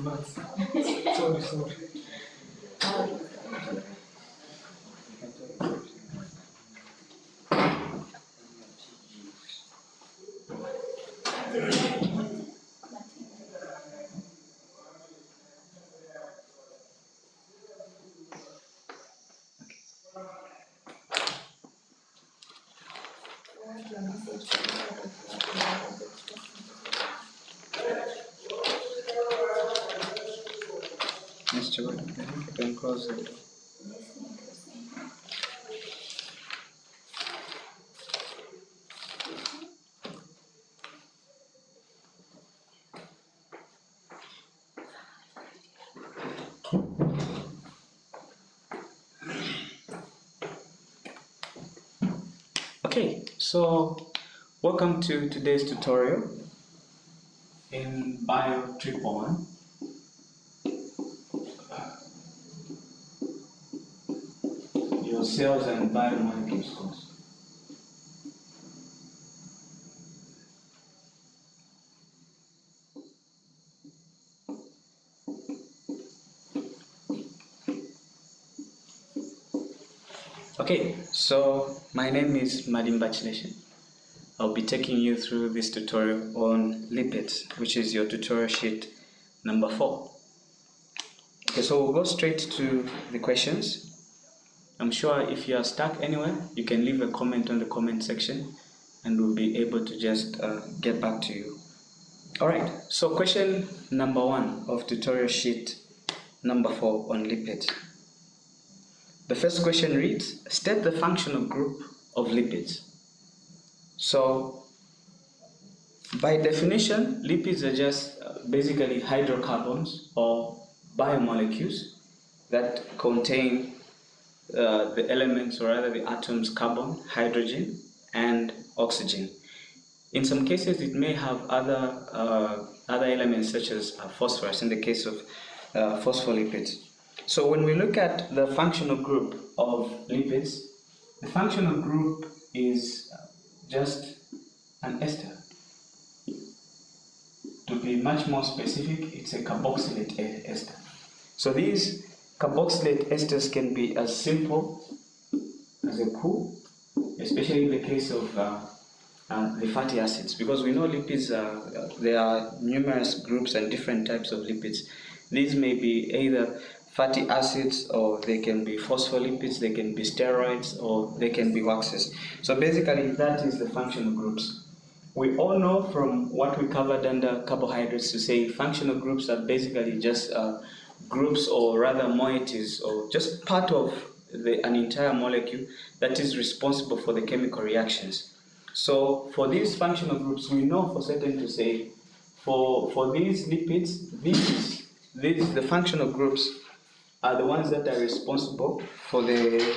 ます。そうです、そうです。close it. Okay, so welcome to today's tutorial in Bio 3.1. and biomolecules. Okay, so my name is Madim Bachelation. I'll be taking you through this tutorial on lipids, which is your tutorial sheet number four. Okay, so we'll go straight to the questions. I'm sure if you are stuck anywhere, you can leave a comment on the comment section and we'll be able to just uh, get back to you. All right, so question number one of tutorial sheet number four on lipids. The first question reads, state the functional group of lipids. So, by definition, lipids are just uh, basically hydrocarbons or biomolecules that contain uh, the elements or rather the atoms carbon, hydrogen, and oxygen. In some cases, it may have other uh, other elements such as uh, phosphorus. In the case of uh, phospholipids. So when we look at the functional group of lipids, the functional group is just an ester. To be much more specific, it's a carboxylate ester. So these carboxylate esters can be as simple as a coup, especially in the case of uh, uh, the fatty acids, because we know lipids are, uh, there are numerous groups and different types of lipids. These may be either fatty acids or they can be phospholipids, they can be steroids, or they can be waxes. So basically, that is the functional groups. We all know from what we covered under carbohydrates to say functional groups are basically just uh, groups or rather moieties or just part of the, an entire molecule that is responsible for the chemical reactions. So for these functional groups, we know for certain to say for, for these lipids, these, these the functional groups are the ones that are responsible for the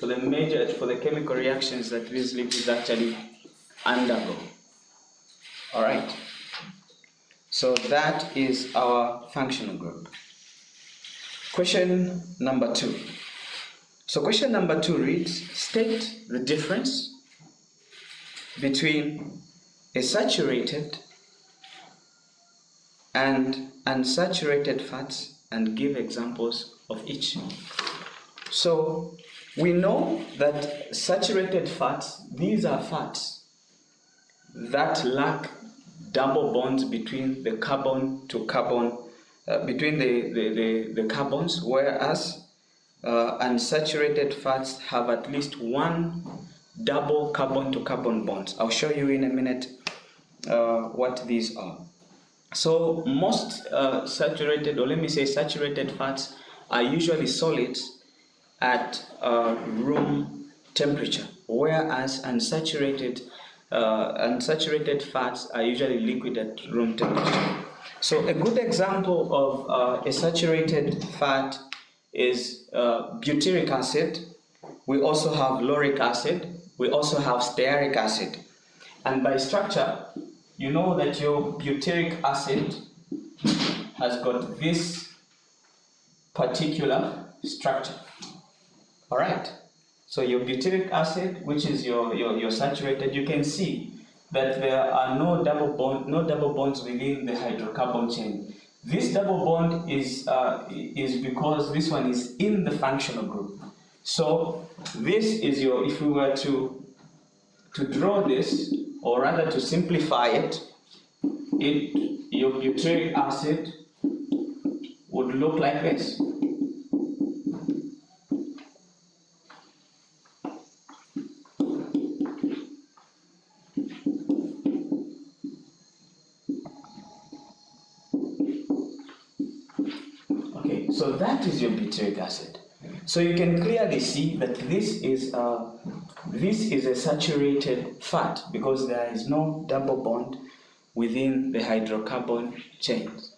for the major for the chemical reactions that these lipids actually undergo. All right. So that is our functional group. Question number two. So question number two reads, state the difference between a saturated and unsaturated fats and give examples of each. So we know that saturated fats, these are fats that lack double bonds between the carbon to carbon, uh, between the, the, the, the, carbons, whereas uh, unsaturated fats have at least one double carbon to carbon bonds. I'll show you in a minute uh, what these are. So most uh, saturated, or let me say saturated fats, are usually solids at uh, room temperature, whereas unsaturated unsaturated fats are usually liquid at room temperature. So a good example of uh, a saturated fat is uh, butyric acid. We also have lauric acid. We also have stearic acid. And by structure, you know that your butyric acid has got this particular structure. All right. So your butyric acid, which is your, your, your saturated, you can see that there are no double bond, no double bonds within the hydrocarbon chain. This double bond is uh, is because this one is in the functional group. So this is your if we were to to draw this, or rather to simplify it, it your butyric acid would look like this. Butyric acid. So you can clearly see that this is a, this is a saturated fat because there is no double bond within the hydrocarbon chains.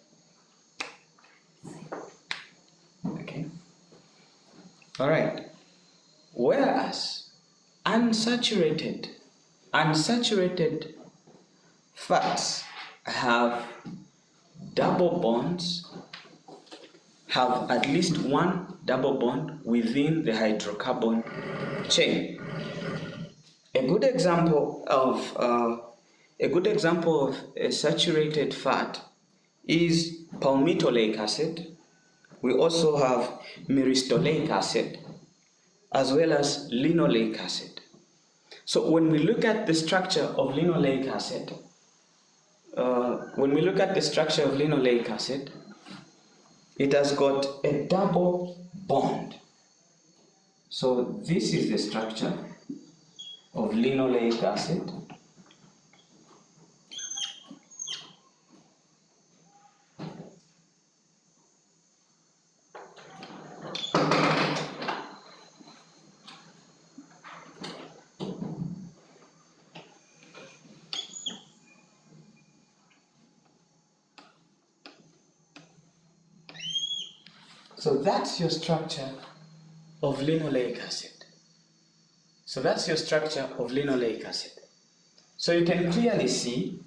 Okay. All right. Whereas unsaturated unsaturated fats have double bonds have at least one double bond within the hydrocarbon chain. A good example of uh, a good example of a saturated fat is palmitoleic acid. We also have myristoleic acid as well as linoleic acid. So when we look at the structure of linoleic acid, uh, when we look at the structure of linoleic acid, it has got a double bond. So this is the structure of linoleic acid. So that's your structure of linoleic acid. So that's your structure of linoleic acid. So you can clearly see,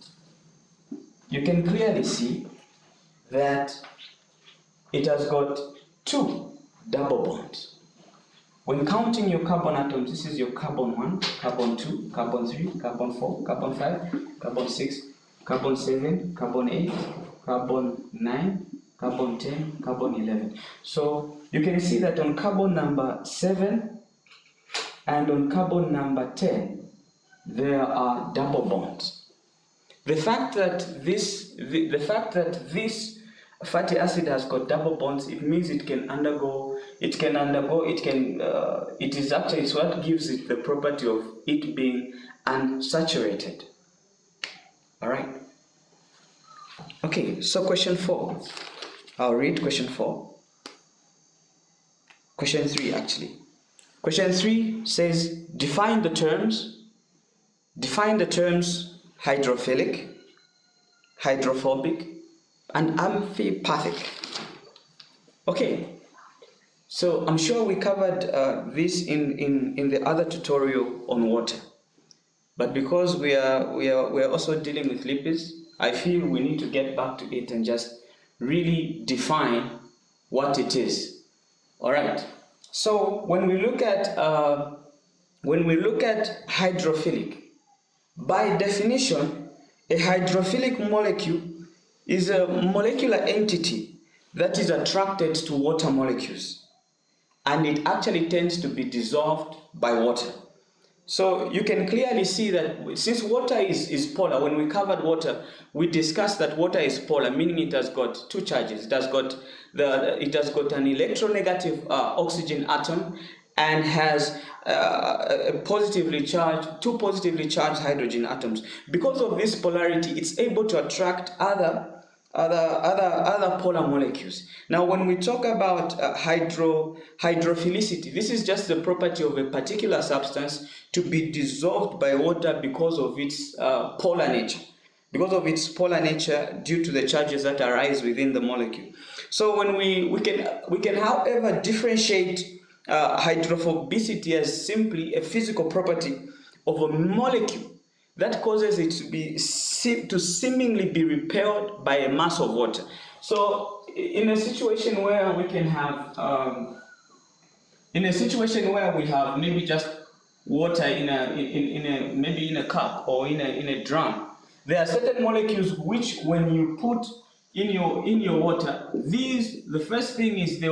you can clearly see that it has got two double bonds. When counting your carbon atoms, this is your carbon 1, carbon 2, carbon 3, carbon 4, carbon 5, carbon 6, carbon 7, carbon 8, carbon 9, carbon 10, carbon 11. So you can see that on carbon number 7 and on carbon number 10, there are double bonds. The fact that this, the, the fact that this fatty acid has got double bonds, it means it can undergo, it can undergo, it can, uh, it is actually it's what gives it the property of it being unsaturated. All right. Okay, so question four. I'll read question 4. Question 3 actually. Question 3 says define the terms define the terms hydrophilic, hydrophobic and amphipathic. Okay. So I'm sure we covered uh, this in, in, in the other tutorial on water. But because we are, we, are, we are also dealing with lipids, I feel we need to get back to it and just really define what it is. All right. So when we look at uh, when we look at hydrophilic, by definition, a hydrophilic molecule is a molecular entity that is attracted to water molecules, and it actually tends to be dissolved by water. So you can clearly see that since water is, is polar, when we covered water, we discussed that water is polar, meaning it has got two charges. It has got the it has got an electronegative uh, oxygen atom and has uh, a positively charged two positively charged hydrogen atoms. Because of this polarity, it's able to attract other other other other polar molecules. Now, when we talk about uh, hydro hydrophilicity, this is just the property of a particular substance to be dissolved by water because of its uh, polar nature, because of its polar nature due to the charges that arise within the molecule. So, when we we can we can, however, differentiate uh, hydrophobicity as simply a physical property of a molecule that causes it to be to seemingly be repelled by a mass of water. So in a situation where we can have um, in a situation where we have maybe just water in a in, in a maybe in a cup or in a in a drum, there are certain molecules which when you put in your in your water, these the first thing is they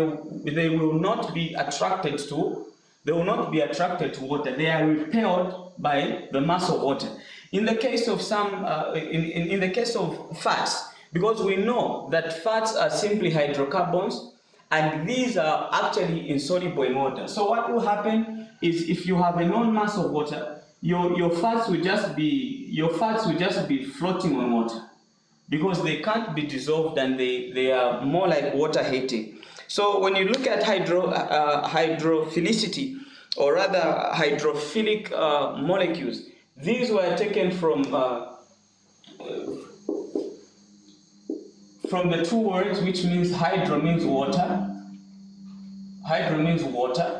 they will not be attracted to they will not be attracted to water. They are repelled by the mass of water. In the case of some, uh, in, in, in the case of fats, because we know that fats are simply hydrocarbons and these are actually insoluble in water. So what will happen is if you have a known mass of water, your, your fats will just be your fats will just be floating on water because they can't be dissolved and they, they are more like water hating. So when you look at hydro, uh, hydrophilicity, or rather hydrophilic uh, molecules, these were taken from uh, from the two words which means hydro means water. Hydro means water.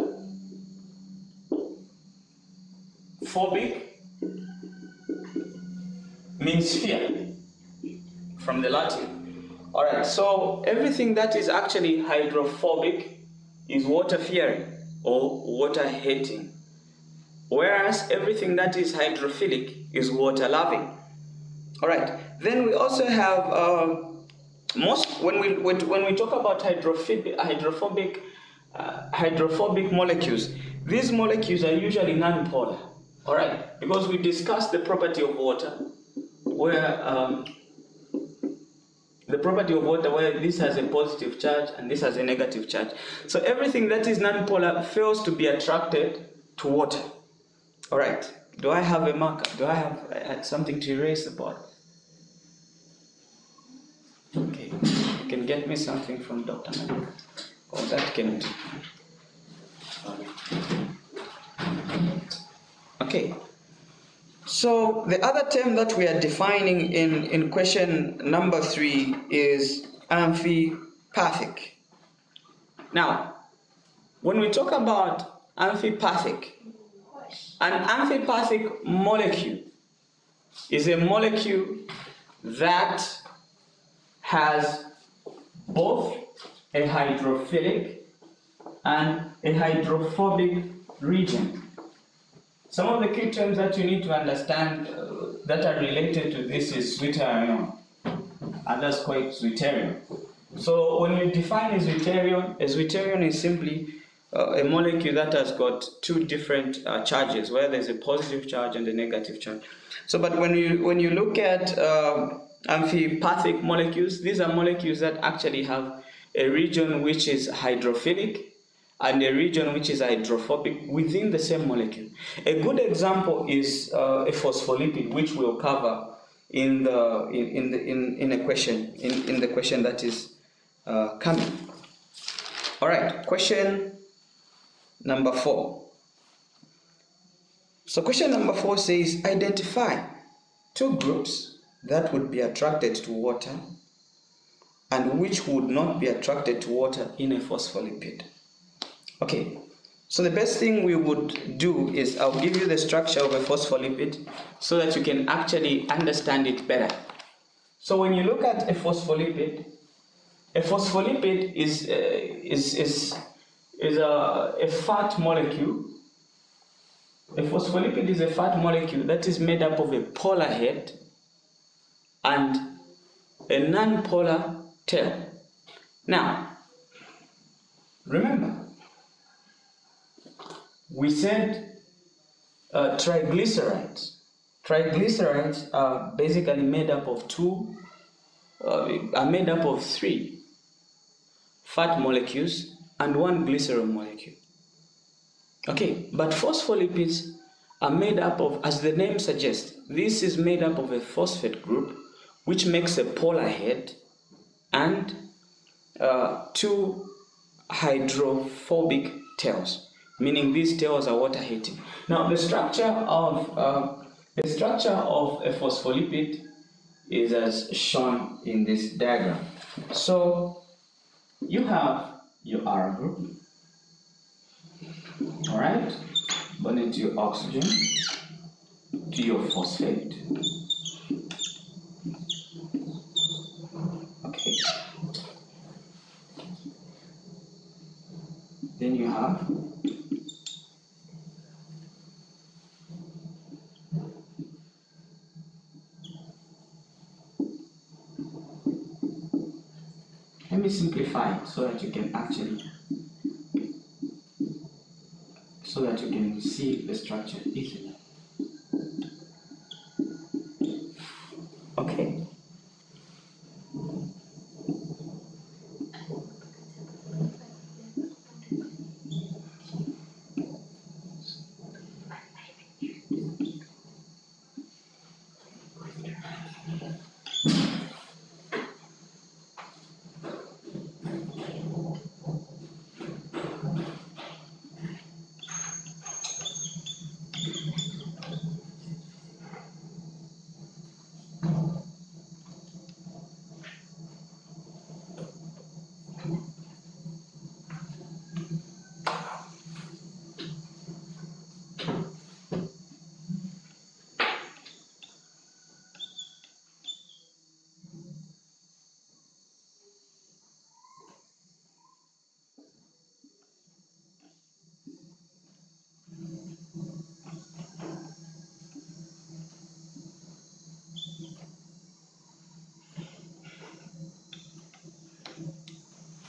Phobic means fear from the Latin. All right, so everything that is actually hydrophobic is water fearing or water hating whereas everything that is hydrophilic is water loving. All right. Then we also have uh, most when we when we talk about hydrophobic hydrophobic uh, hydrophobic molecules, these molecules are usually non-polar. All right, because we discussed the property of water, where um, the property of water where this has a positive charge and this has a negative charge. So everything that is non-polar fails to be attracted to water. All right. Do I have a marker? Do I have uh, something to erase the board? Okay. You can get me something from Dr. Malik. Oh, that can. Okay. So the other term that we are defining in, in question number three is amphipathic. Now, when we talk about amphipathic, an amphipathic molecule is a molecule that has both a hydrophilic and a hydrophobic region. Some of the key terms that you need to understand uh, that are related to this is zwitterion, others call it zwitterion. So when you define a zwitterion, a zwitterion is simply uh, a molecule that has got two different uh, charges, where there's a positive charge and a negative charge. So, but when you when you look at um, amphipathic molecules, these are molecules that actually have a region which is hydrophilic and a region which is hydrophobic within the same molecule. A good example is uh, a phospholipid, which we'll cover in the in, in the in, in a question in, in the question that is uh, coming. All right, question number four. So question number four says identify two groups that would be attracted to water and which would not be attracted to water in a phospholipid. Okay, so the best thing we would do is I'll give you the structure of a phospholipid so that you can actually understand it better. So when you look at a phospholipid, a phospholipid is, uh, is, is is a, a fat molecule. A phospholipid is a fat molecule that is made up of a polar head and a non-polar tail. Now, remember, we said uh, triglycerides. Triglycerides are basically made up of two, uh, are made up of three fat molecules and one glycerol molecule. Okay, but phospholipids are made up of, as the name suggests, this is made up of a phosphate group which makes a polar head and uh, two hydrophobic tails, meaning these tails are water hating. Now, the structure of uh, the structure of a phospholipid is as shown in this diagram. So, you have your R group, all right, bonded to your oxygen, to your phosphate. Okay. Then you have simplify so that you can actually so that you can see the structure easily. Okay.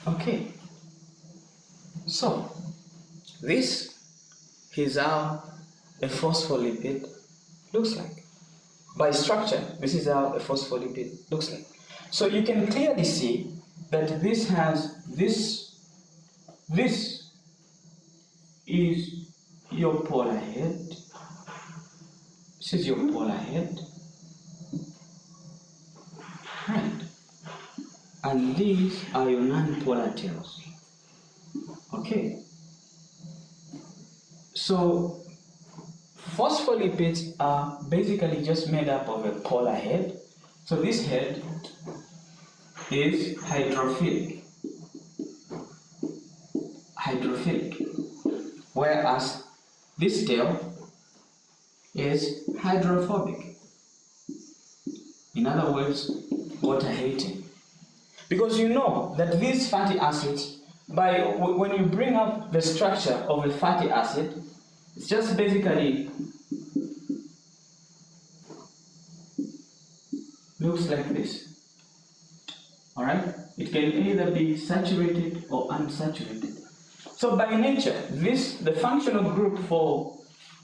Okay. So, this is how a phospholipid looks like. By structure, this is how a phospholipid looks like. So you can clearly see that this has this, this is your polar head. This is your polar head. Right and these are tails. Okay. So phospholipids are basically just made up of a polar head. So this head is hydrophilic. Hydrophilic. Whereas this tail is hydrophobic. In other words, water hating. Because you know that these fatty acids, by when you bring up the structure of a fatty acid, it's just basically looks like this. Alright? It can either be saturated or unsaturated. So by nature, this the functional group for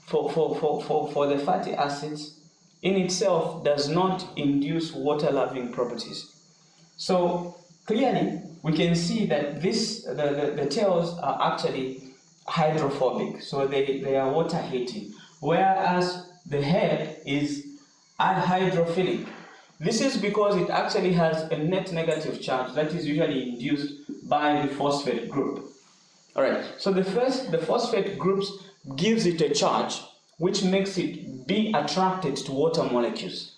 for, for, for, for, for the fatty acids in itself does not induce water loving properties. So clearly we can see that this the, the, the tails are actually hydrophobic, so they, they are water hating, whereas the head is hydrophilic. This is because it actually has a net negative charge that is usually induced by the phosphate group. All right, so the first, the phosphate groups gives it a charge which makes it be attracted to water molecules.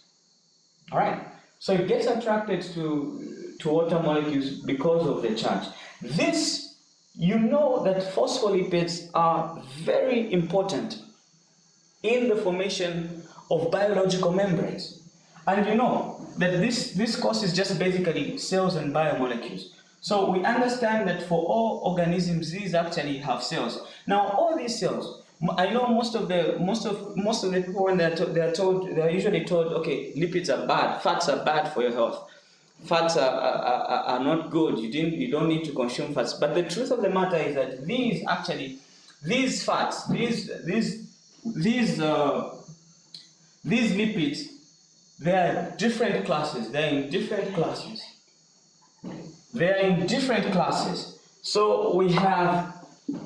All right, so it gets attracted to, to water molecules because of the charge. This, you know that phospholipids are very important in the formation of biological membranes. And you know that this, this course is just basically cells and biomolecules. So we understand that for all organisms, these actually have cells. Now, all these cells, I know most of the most of most of the people when they're, to, they're told they're usually told, okay, lipids are bad, fats are bad for your health, fats are, are, are, are not good. You didn't you don't need to consume fats. But the truth of the matter is that these actually these fats, these these these uh, these lipids, they are different classes. They're in different classes. They are in different classes. So we have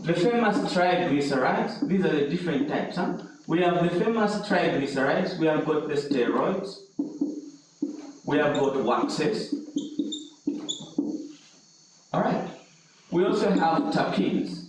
the famous triglycerides. These are the different types. Huh? We have the famous triglycerides. We have got the steroids. We have got waxes. All right. We also have terpenes.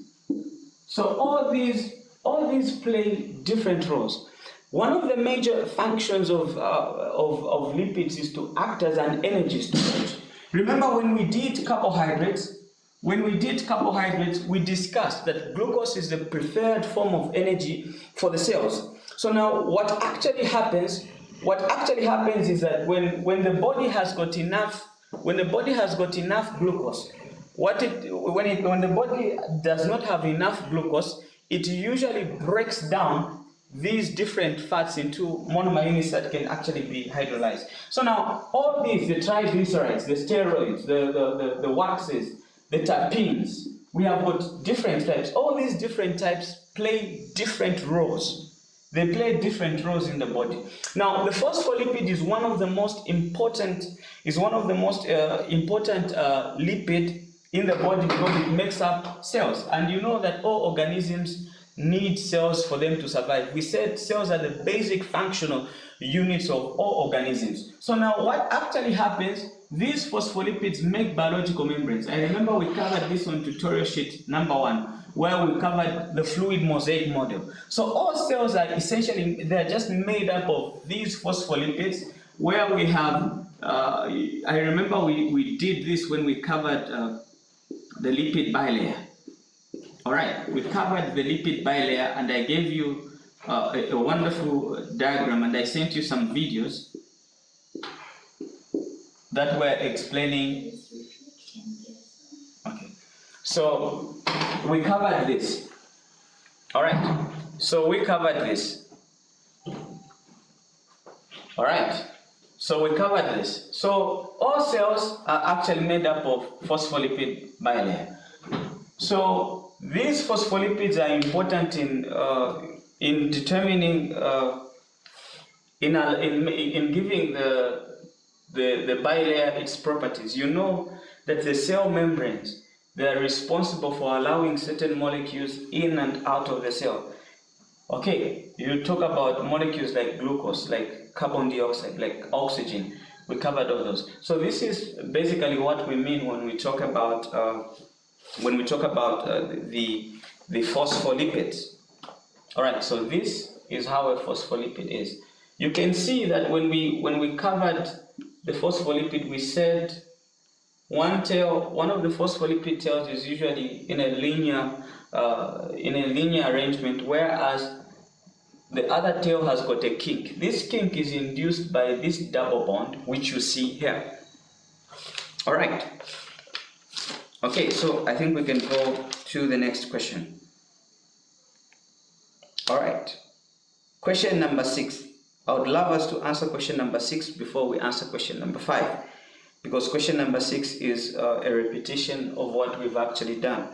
So all these all these play different roles. One of the major functions of, uh, of, of lipids is to act as an energy storage. Remember when we did carbohydrates, when we did carbohydrates, we discussed that glucose is the preferred form of energy for the cells. So now what actually happens, what actually happens is that when, when the body has got enough, when the body has got enough glucose, what it when it when the body does not have enough glucose, it usually breaks down these different fats into monomer units that can actually be hydrolyzed. So now all these, the triglycerides, the steroids, the, the, the, the waxes, the terpenes, we have got different types. All these different types play different roles. They play different roles in the body. Now, the phospholipid is one of the most important is one of the most uh, important uh, lipid in the body because it makes up cells. And you know that all organisms need cells for them to survive. We said cells are the basic functional units of all organisms. So now what actually happens, these phospholipids make biological membranes. I remember we covered this on tutorial sheet number one, where we covered the fluid mosaic model. So all cells are essentially, they're just made up of these phospholipids, where we have, uh, I remember we, we did this when we covered uh, the lipid bilayer. All right, we covered the lipid bilayer and I gave you uh, a, a wonderful diagram and I sent you some videos that were explaining. So we covered this. All right, so we covered this. All right, so we covered this. So all cells are actually made up of phospholipid bilayer. So these phospholipids are important in uh, in determining uh, in, a, in in giving the the the bilayer its properties. You know that the cell membranes they are responsible for allowing certain molecules in and out of the cell. Okay, you talk about molecules like glucose, like carbon dioxide, like oxygen. We covered all those. So this is basically what we mean when we talk about uh, when we talk about uh, the the phospholipids. All right. So this is how a phospholipid is. You can see that when we when we covered the phospholipid, we said one tail, one of the phospholipid tails is usually in a linear uh, in a linear arrangement, whereas the other tail has got a kink. This kink is induced by this double bond, which you see here. All right. Okay, so I think we can go to the next question. All right. Question number six. I would love us to answer question number six before we answer question number five, because question number six is uh, a repetition of what we've actually done.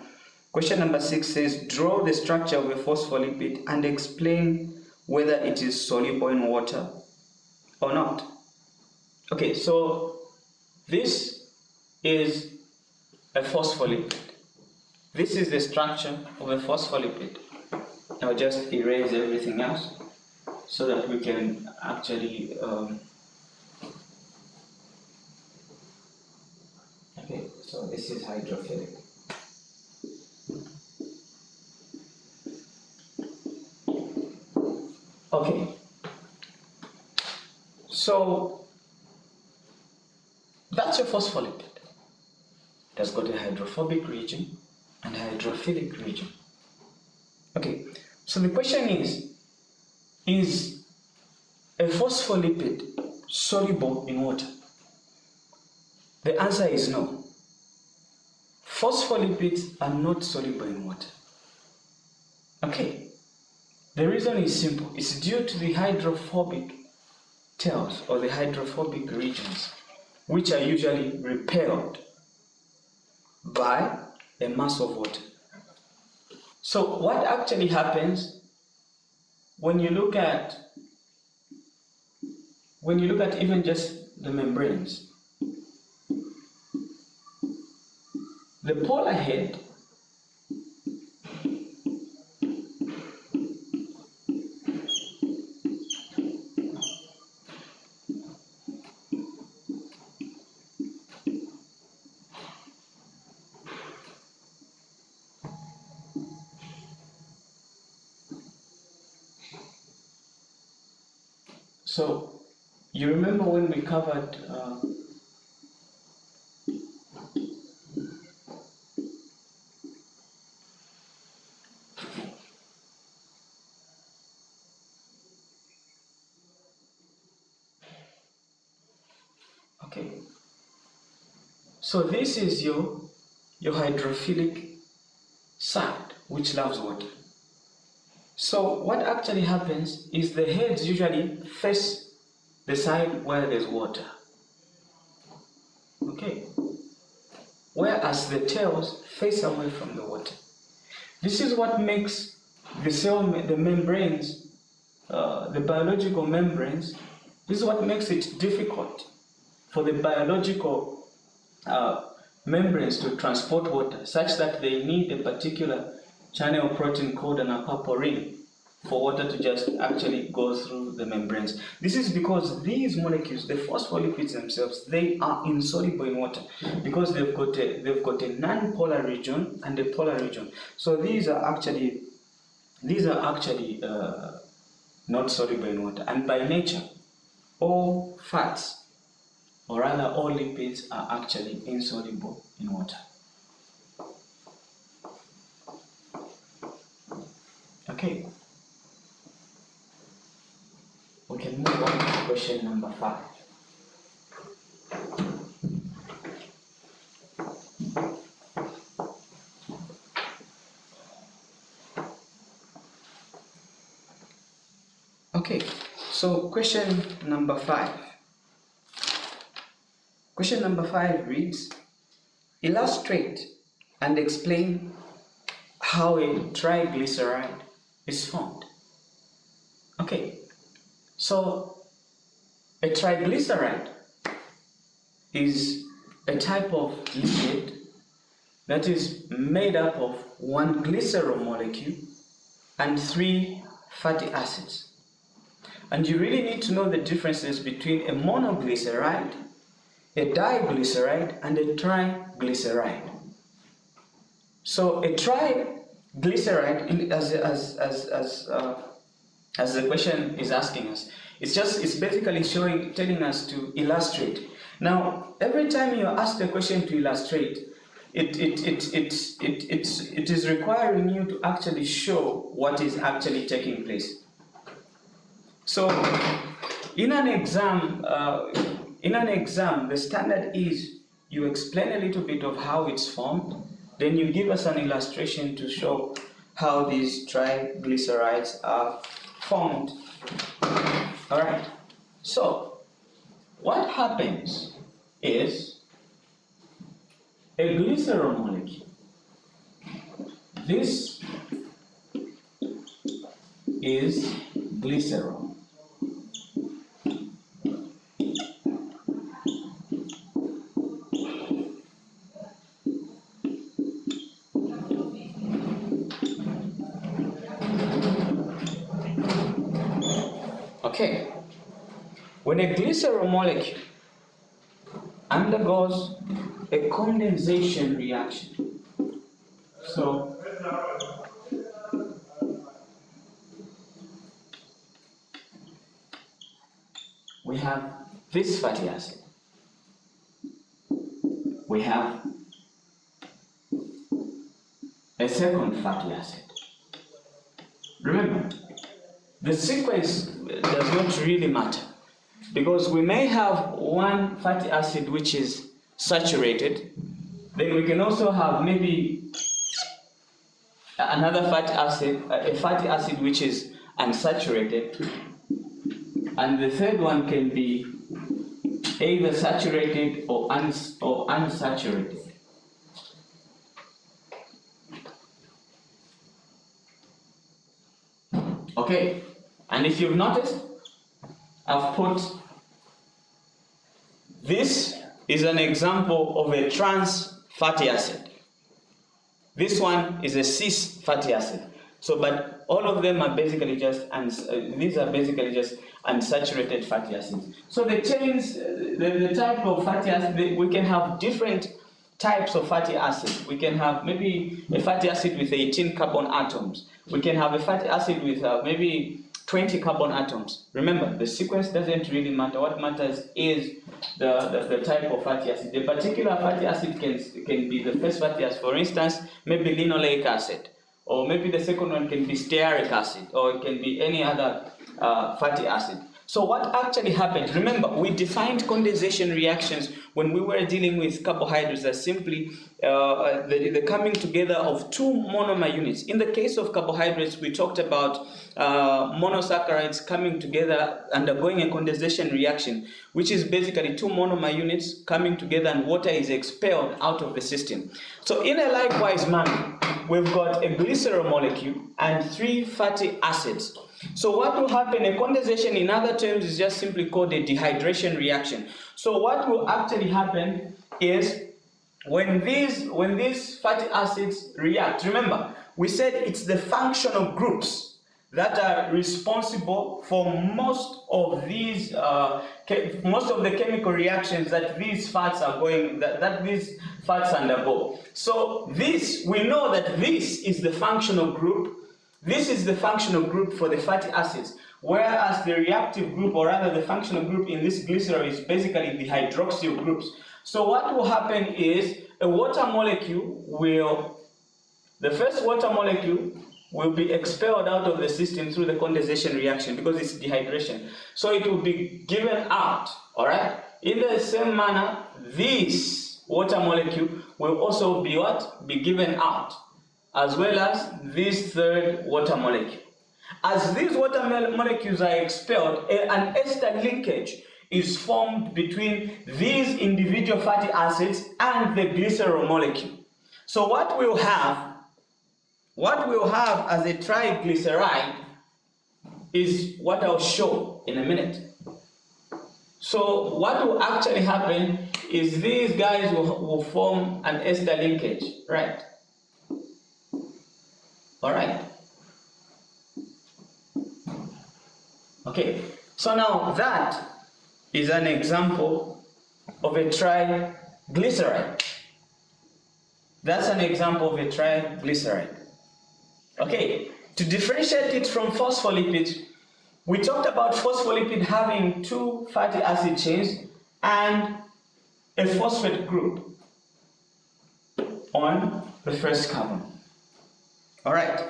Question number six says, draw the structure of a phospholipid and explain whether it is soluble in water or not. Okay, so this is a phospholipid. This is the structure of a phospholipid. I'll just erase everything else so that we can actually um, okay so this is hydrophilic. Okay. So that's a phospholipid. It has got a hydrophobic region and hydrophilic region. Okay. So the question is is a phospholipid soluble in water? The answer is no. Phospholipids are not soluble in water. Okay, the reason is simple. It's due to the hydrophobic tails or the hydrophobic regions, which are usually repelled by a mass of water. So, what actually happens when you look at when you look at even just the membranes, the polar head So, you remember when we covered uh, Okay. So this is your your hydrophilic side which loves water. So what actually happens is the heads usually face the side where there's water. Okay. Whereas the tails face away from the water. This is what makes the cell, the membranes, uh, the biological membranes, this is what makes it difficult for the biological uh, membranes to transport water, such that they need a particular channel protein called an aquaporin for water to just actually go through the membranes. This is because these molecules, the phospholipids themselves, they are insoluble in water because they've got a, they've got a non-polar region and a polar region. So these are actually these are actually uh, not soluble in water, and by nature, all fats or rather all lipids are actually insoluble in water. Okay. We can move on to question number five. Okay, so question number five. Question number five reads Illustrate and explain how a triglyceride is formed. Okay, so a triglyceride is a type of lipid that is made up of one glycerol molecule and three fatty acids. And you really need to know the differences between a monoglyceride, a diglyceride, and a triglyceride. So a triglyceride, as as as as uh, as the question is asking us, it's just it's basically showing, telling us to illustrate. Now, every time you ask the question to illustrate, it it it it it it's, it is requiring you to actually show what is actually taking place. So, in an exam, uh, in an exam, the standard is you explain a little bit of how it's formed, then you give us an illustration to show how these triglycerides are formed. All right. So, what happens is a glycerol molecule. This is glycerol. Okay. When a glycerol molecule undergoes a condensation reaction, so we have this fatty acid. We have a second fatty acid. Remember, the sequence does not really matter because we may have one fatty acid which is saturated Then we can also have maybe another fatty acid, a fatty acid which is unsaturated. And the third one can be either saturated or, uns or unsaturated. Okay, and if you've noticed, I've put this is an example of a trans fatty acid. This one is a cis fatty acid. So, but all of them are basically just, and uh, these are basically just unsaturated fatty acids. So the chains, uh, the, the type of fatty acid, we can have different types of fatty acid. We can have maybe a fatty acid with 18 carbon atoms. We can have a fatty acid with uh, maybe 20 carbon atoms. Remember, the sequence doesn't really matter. What matters is the, the, the, type of fatty acid. The particular fatty acid can, can be the first fatty acid, for instance, maybe linoleic acid, or maybe the second one can be stearic acid, or it can be any other uh, fatty acid. So what actually happened? Remember, we defined condensation reactions when we were dealing with carbohydrates as simply uh, the, the, coming together of two monomer units. In the case of carbohydrates, we talked about uh, monosaccharides coming together, undergoing a condensation reaction, which is basically two monomer units coming together and water is expelled out of the system. So in a likewise manner, we've got a glycerol molecule and three fatty acids. So what will happen, a condensation in other terms is just simply called a dehydration reaction. So what will actually happen is when these, when these fatty acids react, remember, we said it's the functional groups that are responsible for most of these, uh, most of the chemical reactions that these fats are going, that, that these fats undergo. So this, we know that this is the functional group this is the functional group for the fatty acids, whereas the reactive group, or rather the functional group in this glycerol is basically the hydroxyl groups. So what will happen is a water molecule will, the first water molecule will be expelled out of the system through the condensation reaction because it's dehydration. So it will be given out, all right? In the same manner, this water molecule will also be what? Be given out as well as this third water molecule. As these water molecules are expelled, an ester linkage is formed between these individual fatty acids and the glycerol molecule. So what we'll have, what we'll have as a triglyceride is what I'll show in a minute. So what will actually happen is these guys will, will form an ester linkage, right? All right. Okay, so now that is an example of a triglyceride. That's an example of a triglyceride. Okay, to differentiate it from phospholipid we talked about phospholipid having two fatty acid chains and a phosphate group on the first carbon. All right.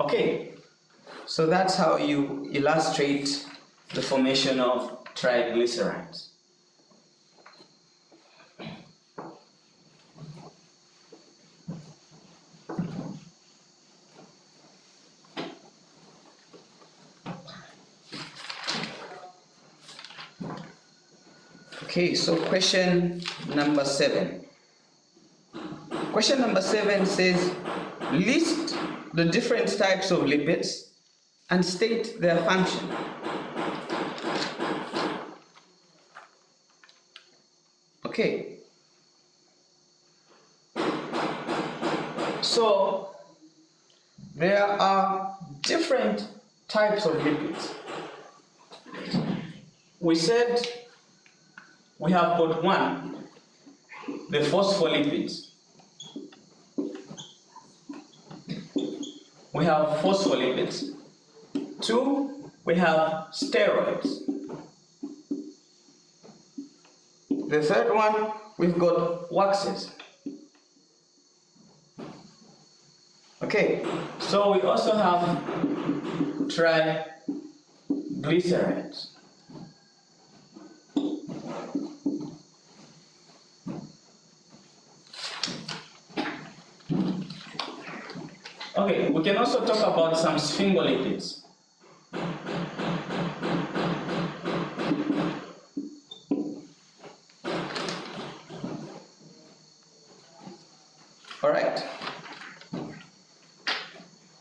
Okay, so that's how you illustrate the formation of triglycerides. Okay, so question number seven. Question number seven says, list the different types of lipids and state their function. Okay. So, there are different types of lipids. We said we have got one, the phospholipids. We have phospholipids. Two, we have steroids. The third one, we've got waxes. Okay, so we also have triglycerides. Okay, we can also talk about some sphingolipids. All right.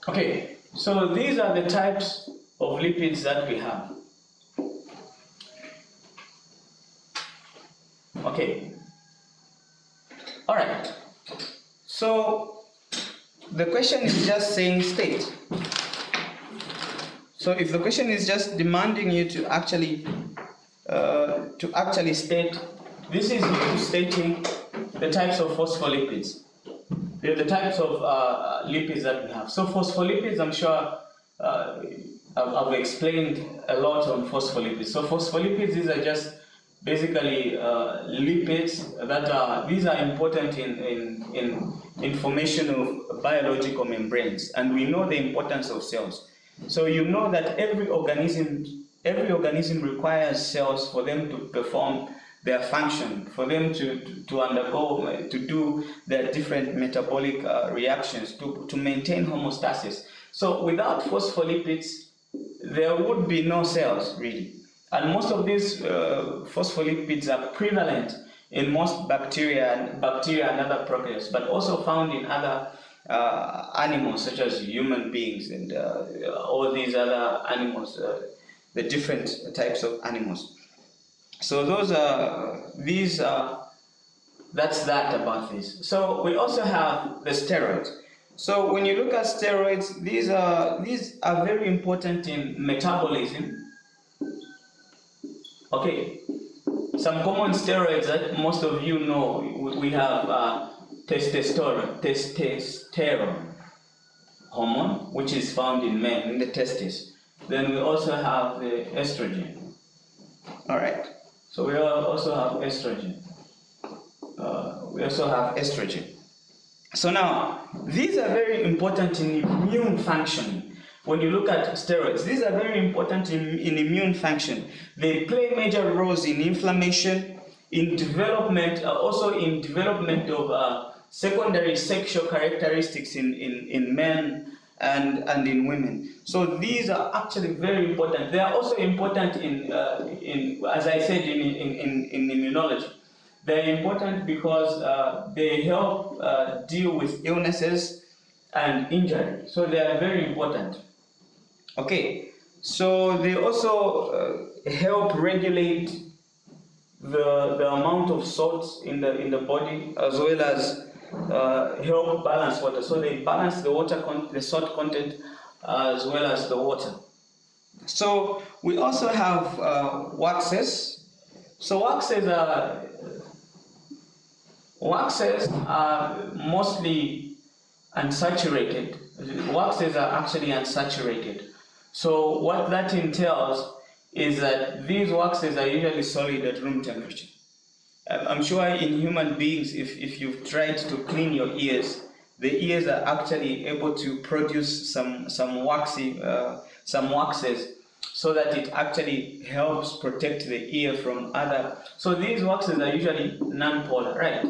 Okay, so these are the types of lipids that we have. Okay. All right. So the question is just saying state. So if the question is just demanding you to actually uh, to actually state, this is you stating the types of phospholipids. They're the types of uh, lipids that we have. So phospholipids, I'm sure uh, I've, I've explained a lot on phospholipids. So phospholipids, these are just basically uh, lipids that are these are important in, in, in information of biological membranes. And we know the importance of cells. So you know that every organism every organism requires cells for them to perform their function for them to, to, undergo to do their different metabolic uh, reactions to, to maintain homeostasis. So without phospholipids there would be no cells really and most of these uh, phospholipids are prevalent in most bacteria and bacteria and other prokaryotes, but also found in other uh, animals such as human beings and uh, all these other animals, uh, the different types of animals. So those are these are that's that about this. So we also have the steroids. So when you look at steroids, these are these are very important in metabolism Okay, some common steroids that most of you know, we have uh, testosterone, testosterone hormone, which is found in men, in the testes. Then we also have the estrogen. All right, so we also have estrogen. Uh, we also have estrogen. So now, these are very important in immune functioning when you look at steroids, these are very important in, in immune function. They play major roles in inflammation, in development, uh, also in development of uh, secondary sexual characteristics in, in, in men and, and in women. So these are actually very important. They are also important in, uh, in as I said, in, in, in, immunology. They're important because uh, they help uh, deal with illnesses and injury. So they are very important. Okay, so they also uh, help regulate the, the amount of salts in the in the body as well as uh, help balance water. So they balance the water the salt content as well as the water. So we also have uh, waxes. So waxes are waxes are mostly unsaturated. Waxes are actually unsaturated. So what that entails is that these waxes are usually solid at room temperature. I'm sure in human beings, if, if you've tried to clean your ears, the ears are actually able to produce some some waxy uh, some waxes so that it actually helps protect the ear from other. So these waxes are usually non-polar, right?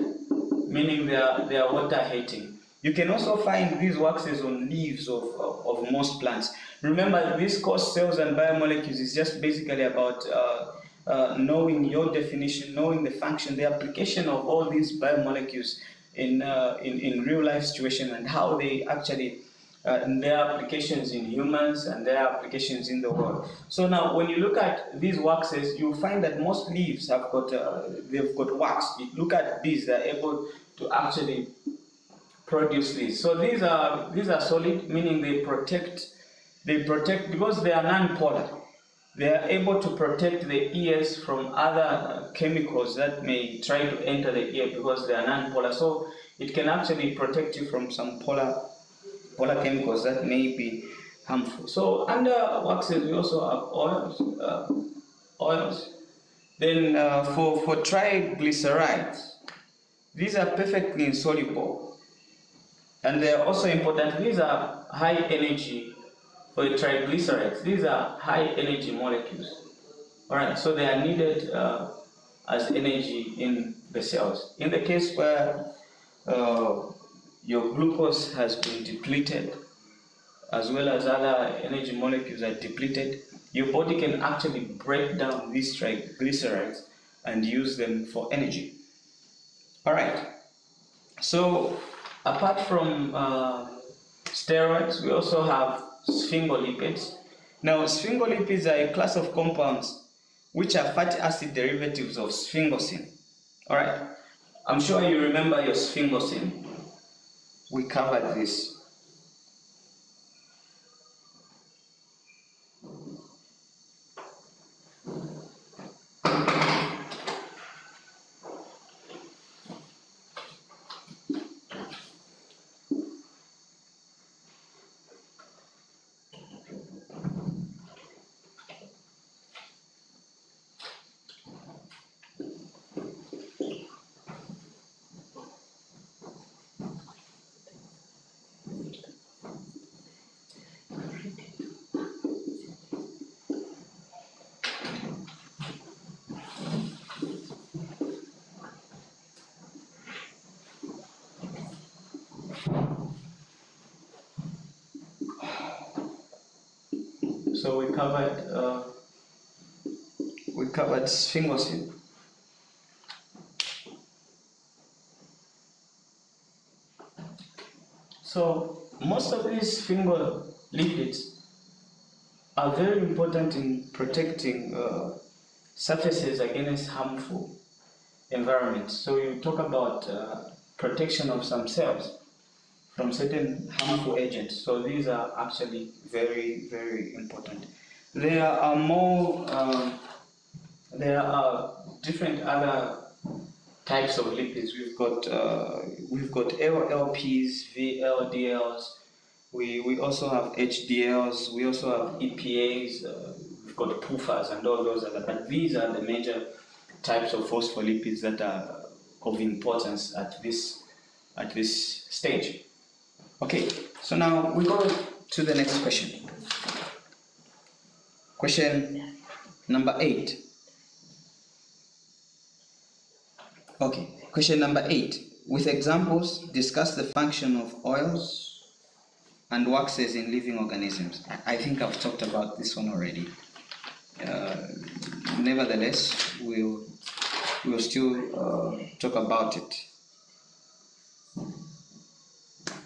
Meaning they are they are water hating. You can also find these waxes on leaves of, of, of most plants. Remember, this course, cells and biomolecules, is just basically about uh, uh, knowing your definition, knowing the function, the application of all these biomolecules in, uh, in, in real life situation and how they actually uh, their applications in humans and their applications in the world. So now, when you look at these waxes, you find that most leaves have got uh, they've got wax. You look at bees; they're able to actually produce these. So these are these are solid, meaning they protect they protect because they are non-polar. They are able to protect the ears from other chemicals that may try to enter the ear because they are non-polar. So it can actually protect you from some polar polar chemicals that may be harmful. So under waxes we also have oils. Uh, oils. Then uh, for for triglycerides, these are perfectly insoluble, and they are also important. These are high energy for triglycerides, these are high energy molecules. Alright, so they are needed uh, as energy in the cells. In the case where uh, your glucose has been depleted, as well as other energy molecules are depleted, your body can actually break down these triglycerides and use them for energy. All right. So apart from uh, steroids, we also have sphingolipids. Now, sphingolipids are a class of compounds which are fatty acid derivatives of sphingosine. All right. I'm sure you remember your sphingosine. We covered this. So we covered uh, we covered sphingosine. So most of these sphingolipids are very important in protecting uh, surfaces against harmful environments. So you talk about uh, protection of some cells from certain harmful agents. So these are actually very, very important. There are more, um, there are different other types of lipids. We've got, uh, we've got LLPs, VLDLs, we, we also have HDLs, we also have EPAs, uh, we've got PUFAs and all those other, but these are the major types of phospholipids that are of importance at this, at this stage. Okay, so now we go to the next question. Question number eight. Okay, question number eight. With examples, discuss the function of oils and waxes in living organisms. I think I've talked about this one already. Uh, nevertheless, we'll, we'll still uh, talk about it.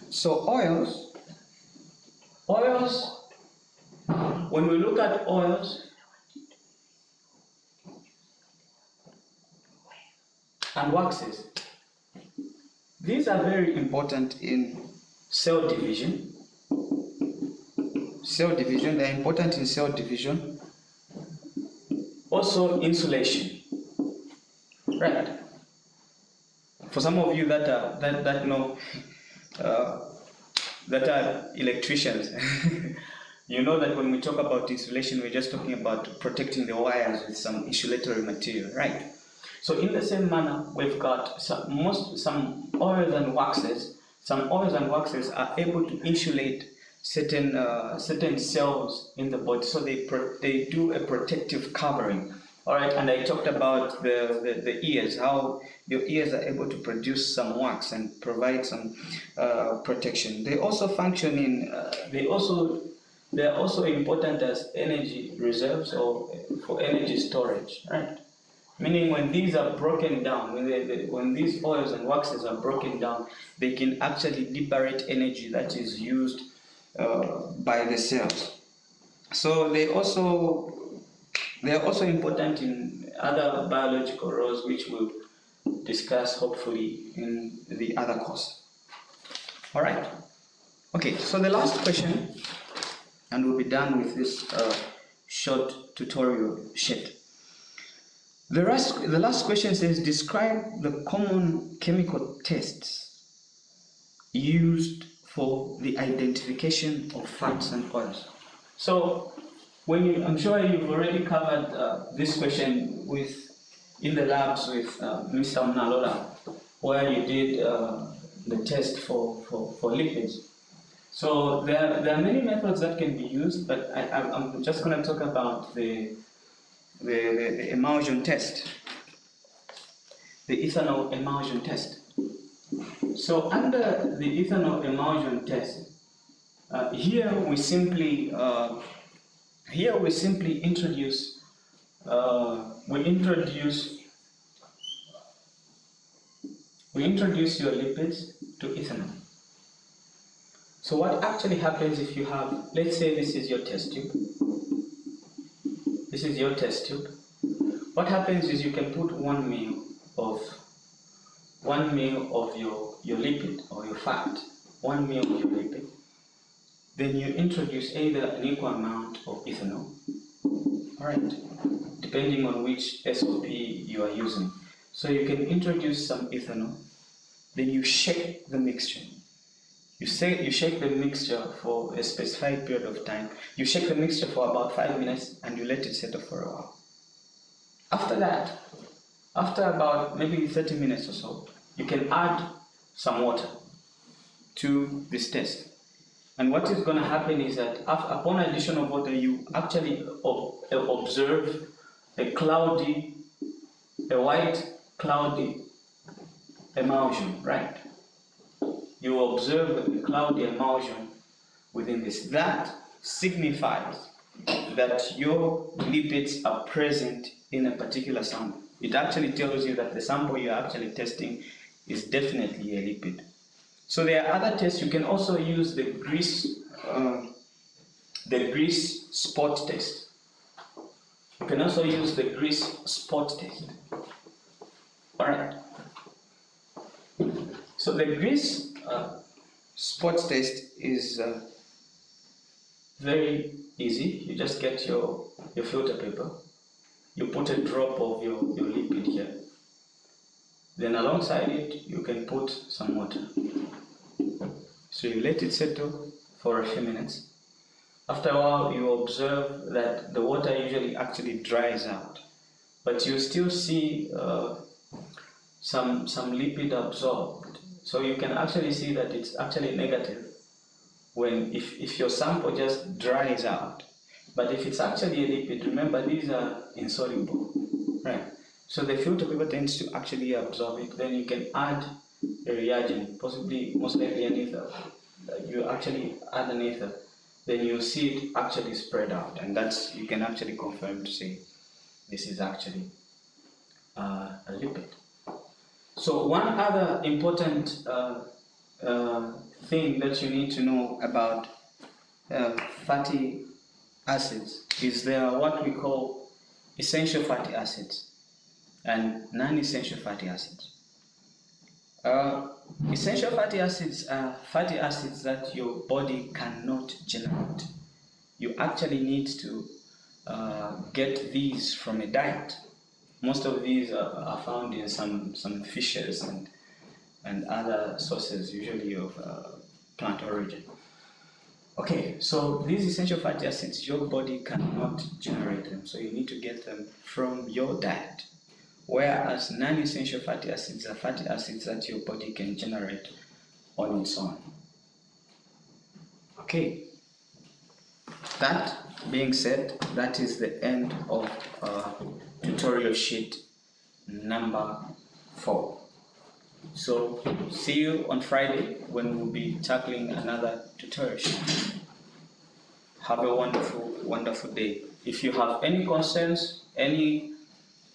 So oils, oils, when we look at oils and waxes, these are very important in cell division. Cell division, they're important in cell division. Also insulation. Right. For some of you that are, that, that know uh, that are electricians, you know that when we talk about insulation, we're just talking about protecting the wires with some insulatory material, right? So in the same manner, we've got some, most some oils and waxes. Some oils and waxes are able to insulate certain uh, certain cells in the body, so they they do a protective covering. All right, and I talked about the, the, the ears, how your ears are able to produce some wax and provide some uh, protection. They also function in, uh, they also, they are also important as energy reserves or for energy storage, right? Meaning when these are broken down, when, they, they, when these oils and waxes are broken down, they can actually liberate energy that is used uh, by the cells. So they also they are also important in other biological roles, which we'll discuss hopefully in the other course. All right. Okay, so the last question, and we'll be done with this uh, short tutorial sheet. The last, the last question says, describe the common chemical tests used for the identification of fats and oils. So when you, I'm sure you've already covered uh, this question with in the labs with uh, Mr. Mnalola, where you did uh, the test for, for, for lipids. So there, there are many methods that can be used, but I, I'm just going to talk about the, the, the, the emulsion test, the ethanol emulsion test. So under the ethanol emulsion test, Uh, here we simply uh, here we simply introduce uh, we introduce we introduce your lipids to ethanol. So what actually happens if you have, let's say this is your test tube. This is your test tube. What happens is you can put one mil of one mil of your, your lipid or your fat, one mil of your lipid. Then you introduce either an equal amount of ethanol, alright, depending on which SOP you are using. So you can introduce some ethanol, then you shake the mixture. You, say, you shake the mixture for a specified period of time. You shake the mixture for about five minutes and you let it settle for a while. After that, after about maybe 30 minutes or so, you can add some water to this test. And what is going to happen is that upon addition of water, you actually uh, observe a cloudy, a white cloudy emulsion, right? You observe a cloudy emulsion within this. That signifies that your lipids are present in a particular sample. It actually tells you that the sample you're actually testing is definitely a lipid. So there are other tests. You can also use the grease, uh, the grease spot test. You can also use the grease spot test. All right. So the grease spot test is uh, very easy. You just get your, your filter paper. You put a drop of your, your lipid here. Then alongside it, you can put some water. So you let it settle for a few minutes. After a while, you observe that the water usually actually dries out, but you still see uh, some, some lipid absorbed. So you can actually see that it's actually negative when if, if your sample just dries out. But if it's actually a lipid, remember these are insoluble, right? So the filter paper tends to actually absorb it. Then you can add a reagent, possibly most likely an ether. You actually add an ether, then you see it actually spread out, and that's you can actually confirm to say this is actually uh, a lipid. So one other important uh, uh, thing that you need to know about uh, fatty acids is there are what we call essential fatty acids and non-essential fatty acids. Uh, essential fatty acids are fatty acids that your body cannot generate. You actually need to uh, get these from a diet. Most of these are, are, found in some, some fishes and, and other sources, usually of uh, plant origin. Okay, so these essential fatty acids, your body cannot generate them, so you need to get them from your diet whereas non-essential fatty acids are fatty acids that your body can generate on its own. Okay, that being said, that is the end of uh, tutorial sheet number 4. So see you on Friday when we'll be tackling another tutorial sheet. Have a wonderful, wonderful day. If you have any concerns, any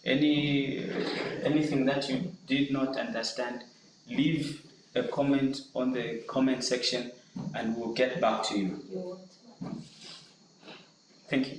any anything that you did not understand, leave a comment on the comment section and we'll get back to you. Thank you.